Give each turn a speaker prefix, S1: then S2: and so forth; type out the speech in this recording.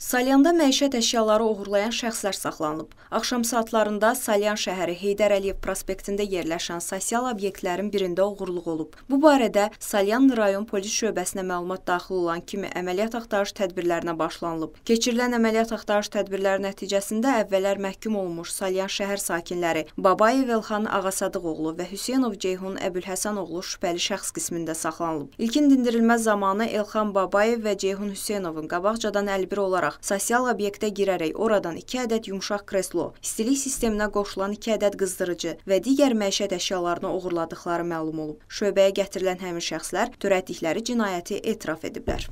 S1: Salyanda məişət əşyaları oğurlayan şəxslər saxlanılıb. Axşam saatlarında Salyan şəhəri Heydər Əliyev prospektində yerləşən sosial obyektlərin birində oğurluq olub. Bu barədə Salyan rayon polis şöbəsinə məlumat daxil olan kimi əməliyyat axtarış tədbirlərinə başlanılıb. Keçirilən əməliyyat axtarış tədbirləri nəticəsində əvvəllər məhkum olmuş Salyan şəhər sakinləri Babayev Elxan Ağasadıqoğlu və Hüseynov Ceyhun Əbülhəsənoğlu şübhəli şəxs qismində saxlanılıb. İlkin dindirilmə zamanı Elxan Babayev və Ceyhun Hüseynovun qabaqcadan əlbir olaraq olaraq sosial obyektə girərək oradan 2 ədəd yumşaq kreslo, istilik sisteminə qoşulan 2 ədəd qızdırıcı və digər məişət əşyalarını oğurladıqları məlum olub. Şöbəyə gətirilən həmin şəxslər törətdikləri cinayəti etiraf ediblər.